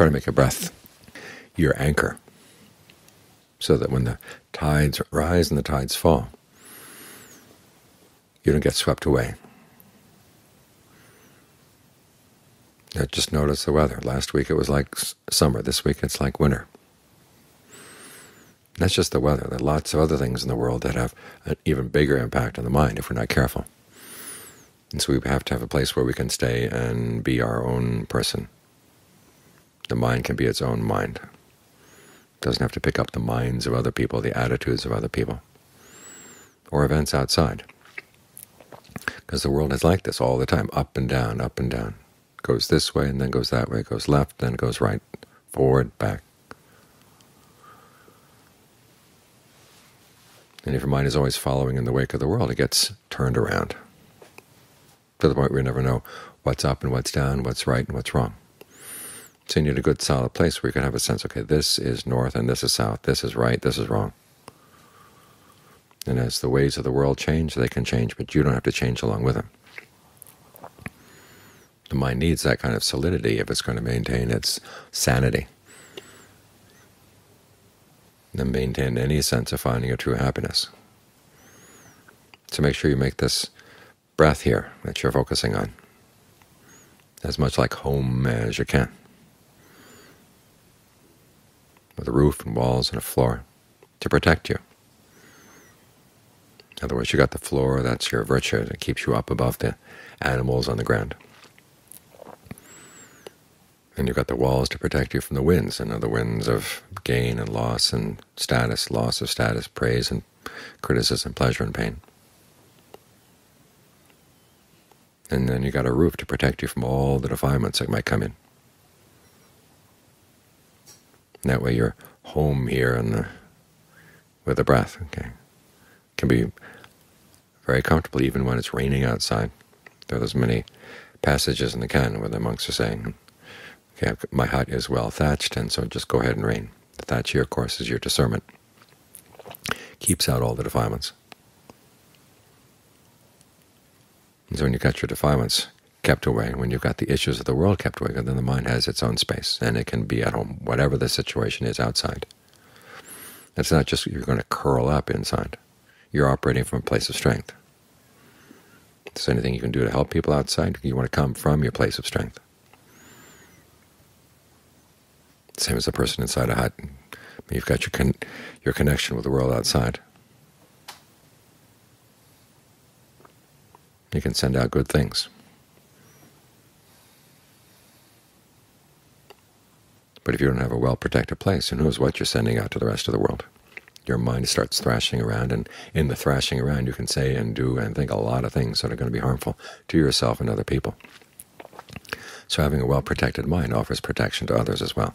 Try to make a breath your anchor, so that when the tides rise and the tides fall, you don't get swept away. Now just notice the weather. Last week it was like summer. This week it's like winter. That's just the weather. There are lots of other things in the world that have an even bigger impact on the mind if we're not careful. And so we have to have a place where we can stay and be our own person. The mind can be its own mind. It doesn't have to pick up the minds of other people, the attitudes of other people, or events outside. Because the world is like this all the time, up and down, up and down. It goes this way and then goes that way, it goes left, then it goes right, forward, back. And if your mind is always following in the wake of the world, it gets turned around to the point where you never know what's up and what's down, what's right and what's wrong. So you need a good solid place where you can have a sense, okay, this is north and this is south, this is right, this is wrong. And as the ways of the world change, they can change, but you don't have to change along with them. The mind needs that kind of solidity if it's going to maintain its sanity and maintain any sense of finding a true happiness. So make sure you make this breath here that you're focusing on as much like home as you can, with a roof and walls and a floor to protect you. In other words, you got the floor, that's your virtue, that keeps you up above the animals on the ground. And you've got the walls to protect you from the winds, and the winds of gain and loss and status, loss of status, praise and criticism, pleasure and pain. And then you got a roof to protect you from all the defilements that might come in. That way your home here and uh, with the breath okay, can be very comfortable even when it's raining outside. There are those many passages in the canon where the monks are saying, Okay, my hut is well thatched, and so just go ahead and rain. The thatch here, of course, is your discernment. Keeps out all the defilements. And so when you've got your defilements kept away, when you've got the issues of the world kept away, then the mind has its own space, and it can be at home, whatever the situation is outside. It's not just you're going to curl up inside. You're operating from a place of strength. Is there's anything you can do to help people outside, you want to come from your place of strength. Same as a person inside a hut. You've got your con your connection with the world outside. You can send out good things. But if you don't have a well-protected place, who knows what you're sending out to the rest of the world? Your mind starts thrashing around, and in the thrashing around you can say and do and think a lot of things that are going to be harmful to yourself and other people. So having a well-protected mind offers protection to others as well.